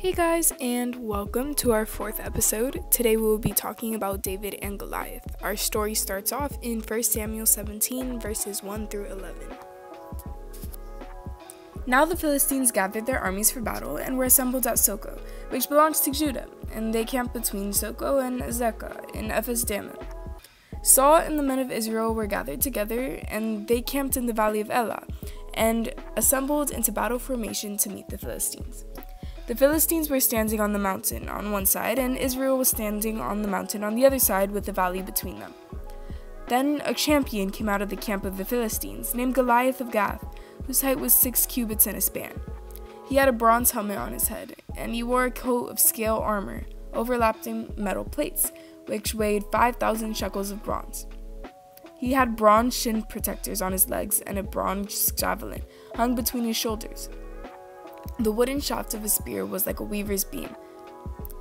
Hey guys, and welcome to our fourth episode. Today we will be talking about David and Goliath. Our story starts off in 1 Samuel 17, verses 1 through 11. Now the Philistines gathered their armies for battle and were assembled at Socoh, which belongs to Judah, and they camped between Socoh and Azekah in Ephes. Saul and the men of Israel were gathered together, and they camped in the valley of Elah, and assembled into battle formation to meet the Philistines. The Philistines were standing on the mountain on one side, and Israel was standing on the mountain on the other side with the valley between them. Then a champion came out of the camp of the Philistines, named Goliath of Gath, whose height was six cubits and a span. He had a bronze helmet on his head, and he wore a coat of scale armor, overlapping metal plates, which weighed 5,000 shekels of bronze. He had bronze shin protectors on his legs, and a bronze javelin hung between his shoulders. The wooden shaft of his spear was like a weaver's beam.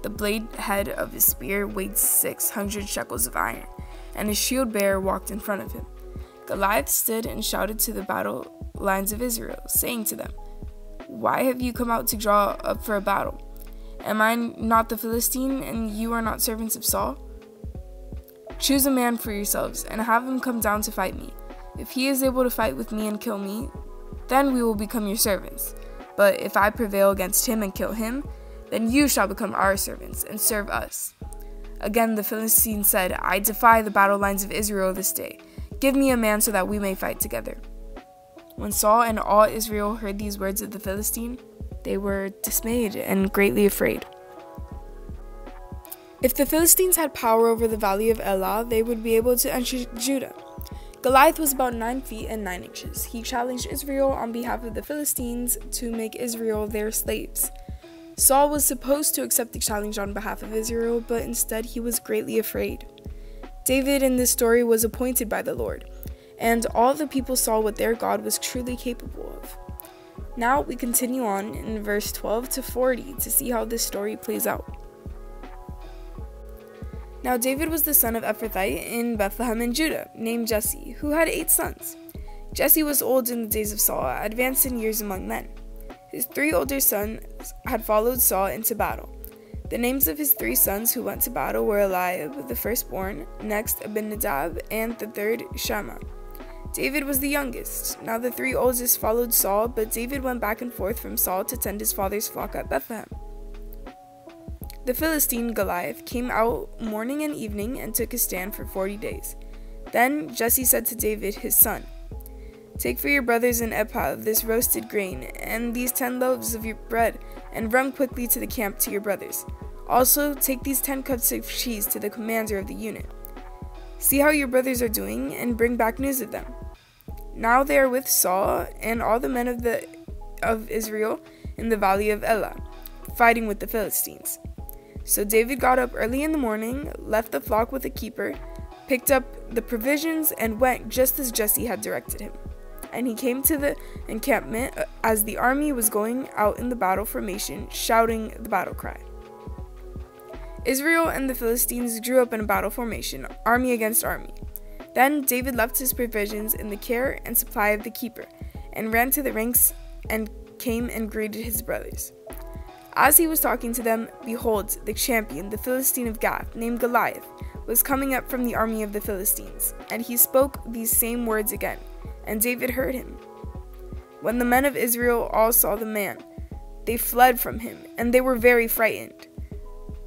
The blade head of his spear weighed 600 shekels of iron, and his shield bearer walked in front of him. Goliath stood and shouted to the battle lines of Israel, saying to them, Why have you come out to draw up for a battle? Am I not the Philistine, and you are not servants of Saul? Choose a man for yourselves, and have him come down to fight me. If he is able to fight with me and kill me, then we will become your servants. But if I prevail against him and kill him, then you shall become our servants and serve us. Again the Philistines said, I defy the battle lines of Israel this day. Give me a man so that we may fight together. When Saul and all Israel heard these words of the Philistine, they were dismayed and greatly afraid. If the Philistines had power over the valley of Elah, they would be able to enter Judah. Goliath was about 9 feet and 9 inches. He challenged Israel on behalf of the Philistines to make Israel their slaves. Saul was supposed to accept the challenge on behalf of Israel, but instead he was greatly afraid. David in this story was appointed by the Lord, and all the people saw what their God was truly capable of. Now we continue on in verse 12 to 40 to see how this story plays out. Now David was the son of Ephrathite in Bethlehem in Judah, named Jesse, who had eight sons. Jesse was old in the days of Saul, advanced in years among men. His three older sons had followed Saul into battle. The names of his three sons who went to battle were Eliab, the firstborn, next Abinadab, and the third Shammah. David was the youngest. Now the three oldest followed Saul, but David went back and forth from Saul to tend his father's flock at Bethlehem. The Philistine Goliath came out morning and evening and took his stand for forty days. Then Jesse said to David his son, Take for your brothers an ephah of this roasted grain, and these ten loaves of your bread, and run quickly to the camp to your brothers. Also, take these ten cups of cheese to the commander of the unit. See how your brothers are doing, and bring back news of them. Now they are with Saul and all the men of the of Israel in the valley of Elah, fighting with the Philistines. So David got up early in the morning, left the flock with a keeper, picked up the provisions, and went just as Jesse had directed him. And he came to the encampment uh, as the army was going out in the battle formation, shouting the battle cry. Israel and the Philistines drew up in a battle formation, army against army. Then David left his provisions in the care and supply of the keeper, and ran to the ranks and came and greeted his brothers. As he was talking to them, behold, the champion, the Philistine of Gath, named Goliath, was coming up from the army of the Philistines, and he spoke these same words again, and David heard him. When the men of Israel all saw the man, they fled from him, and they were very frightened.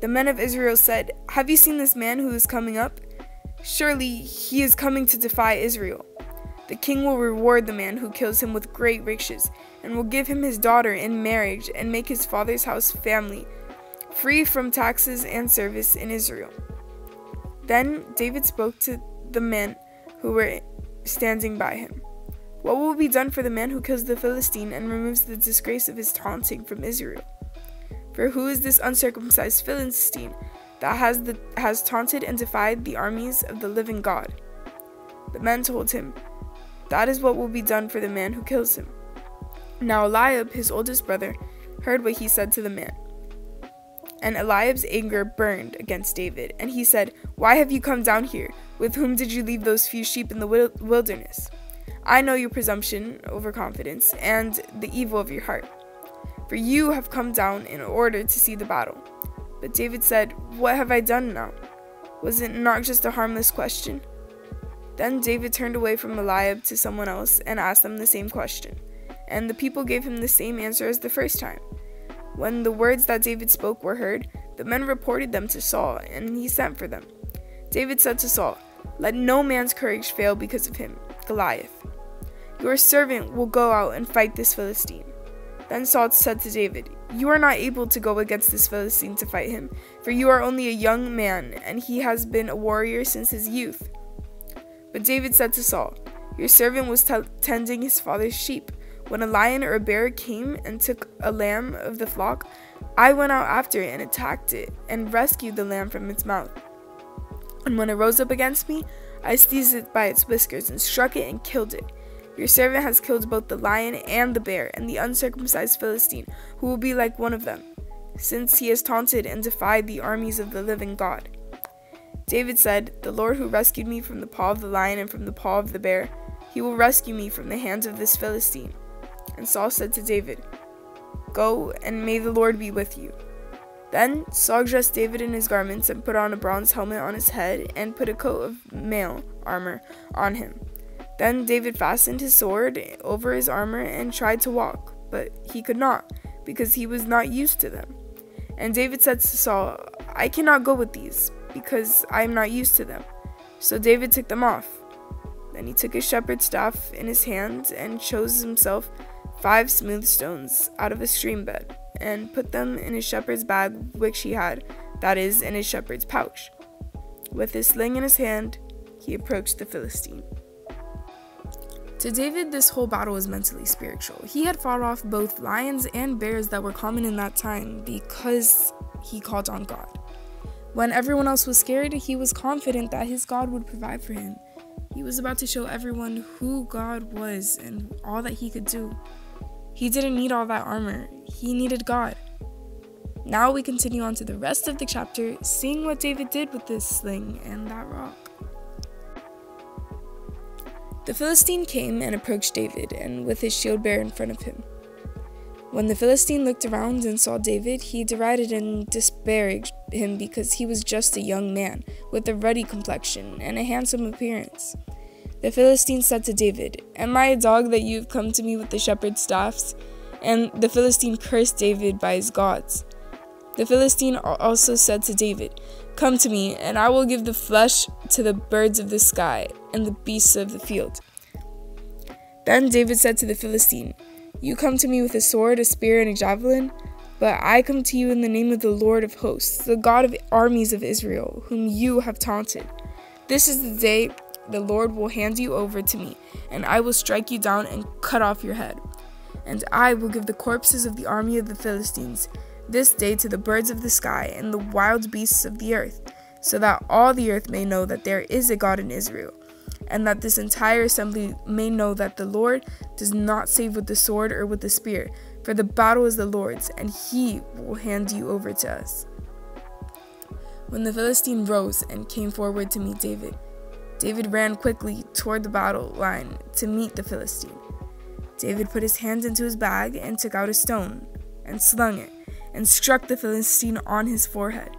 The men of Israel said, Have you seen this man who is coming up? Surely he is coming to defy Israel. The king will reward the man who kills him with great riches, and will give him his daughter in marriage, and make his father's house family free from taxes and service in Israel. Then David spoke to the men who were standing by him. What will be done for the man who kills the Philistine and removes the disgrace of his taunting from Israel? For who is this uncircumcised Philistine that has, the, has taunted and defied the armies of the living God? The men told him, that is what will be done for the man who kills him. Now Eliab, his oldest brother, heard what he said to the man. And Eliab's anger burned against David, and he said, Why have you come down here? With whom did you leave those few sheep in the wilderness? I know your presumption, overconfidence, and the evil of your heart. for you have come down in order to see the battle. But David said, What have I done now? Was it not just a harmless question? Then David turned away from Eliab to someone else and asked them the same question, and the people gave him the same answer as the first time. When the words that David spoke were heard, the men reported them to Saul, and he sent for them. David said to Saul, Let no man's courage fail because of him, Goliath. Your servant will go out and fight this Philistine. Then Saul said to David, You are not able to go against this Philistine to fight him, for you are only a young man, and he has been a warrior since his youth. But David said to Saul, Your servant was tending his father's sheep. When a lion or a bear came and took a lamb of the flock, I went out after it and attacked it, and rescued the lamb from its mouth. And when it rose up against me, I seized it by its whiskers and struck it and killed it. Your servant has killed both the lion and the bear, and the uncircumcised Philistine, who will be like one of them, since he has taunted and defied the armies of the living God. David said, The Lord who rescued me from the paw of the lion and from the paw of the bear, he will rescue me from the hands of this Philistine. And Saul said to David, Go, and may the Lord be with you. Then Saul dressed David in his garments and put on a bronze helmet on his head and put a coat of mail armor on him. Then David fastened his sword over his armor and tried to walk, but he could not, because he was not used to them. And David said to Saul, I cannot go with these, because I am not used to them. So David took them off. Then he took his shepherd's staff in his hand and chose himself five smooth stones out of a stream bed, and put them in his shepherd's bag which he had, that is, in his shepherd's pouch. With his sling in his hand, he approached the Philistine. To David, this whole battle was mentally spiritual. He had fought off both lions and bears that were common in that time because he called on God. When everyone else was scared, he was confident that his God would provide for him. He was about to show everyone who God was and all that he could do. He didn't need all that armor, he needed God. Now we continue on to the rest of the chapter, seeing what David did with this sling and that rock. The Philistine came and approached David, and with his shield bearer in front of him. When the Philistine looked around and saw David, he derided and disparaged him because he was just a young man, with a ruddy complexion and a handsome appearance. The Philistine said to David, Am I a dog that you have come to me with the shepherd's staffs? And the Philistine cursed David by his gods. The Philistine also said to David, Come to me, and I will give the flesh to the birds of the sky and the beasts of the field. Then David said to the Philistine, You come to me with a sword, a spear, and a javelin, but I come to you in the name of the Lord of hosts, the God of the armies of Israel, whom you have taunted. This is the day the Lord will hand you over to me, and I will strike you down and cut off your head. And I will give the corpses of the army of the Philistines this day to the birds of the sky and the wild beasts of the earth, so that all the earth may know that there is a God in Israel, and that this entire assembly may know that the Lord does not save with the sword or with the spear, for the battle is the Lord's, and he will hand you over to us. When the Philistine rose and came forward to meet David, David ran quickly toward the battle line to meet the Philistine. David put his hand into his bag and took out a stone and slung it and struck the Philistine on his forehead.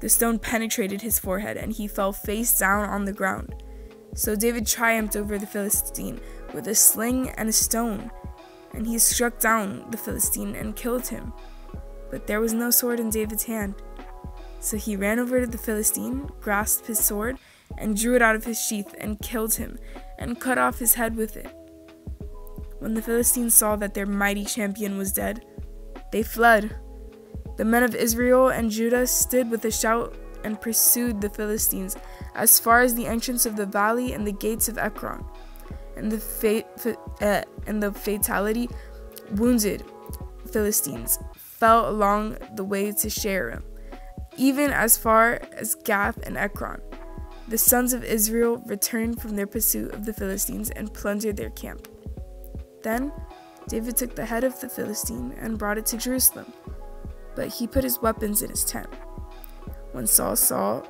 The stone penetrated his forehead, and he fell face down on the ground. So David triumphed over the Philistine with a sling and a stone, and he struck down the Philistine and killed him. But there was no sword in David's hand. So he ran over to the Philistine, grasped his sword, and drew it out of his sheath, and killed him, and cut off his head with it. When the Philistines saw that their mighty champion was dead, they fled. The men of Israel and Judah stood with a shout and pursued the Philistines as far as the entrance of the valley and the gates of Ekron. And the, fa- uh, and the fatality wounded Philistines fell along the way to Shaaraim, even as far as Gath and Ekron. The sons of Israel returned from their pursuit of the Philistines and plundered their camp. Then David took the head of the Philistine and brought it to Jerusalem but he put his weapons in his tent. When Saul saw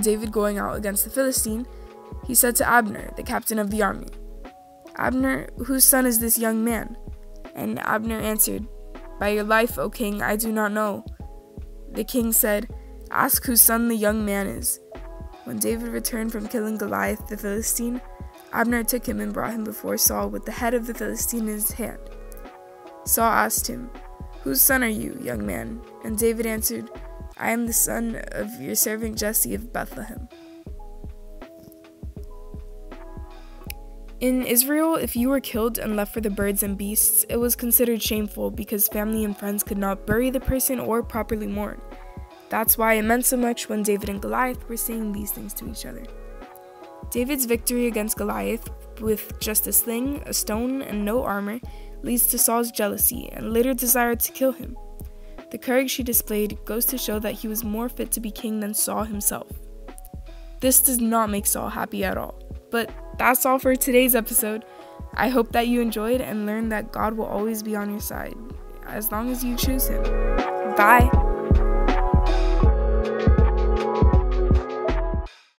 David going out against the Philistine, he said to Abner, the captain of the army, Abner, whose son is this young man? And Abner answered, By your life, O king, I do not know. The king said, Ask whose son the young man is. When David returned from killing Goliath the Philistine, Abner took him and brought him before Saul with the head of the Philistine in his hand. Saul asked him, Whose son are you, young man? And David answered, I am the son of your servant Jesse of Bethlehem. In Israel, if you were killed and left for the birds and beasts, it was considered shameful because family and friends could not bury the person or properly mourn. That's why it meant so much when David and Goliath were saying these things to each other. David's victory against Goliath, with just a sling, a stone, and no armor, leads to Saul's jealousy and later desire to kill him. The courage he displayed goes to show that he was more fit to be king than Saul himself. This does not make Saul happy at all. But that's all for today's episode. I hope that you enjoyed and learned that God will always be on your side, as long as you choose Him. Bye.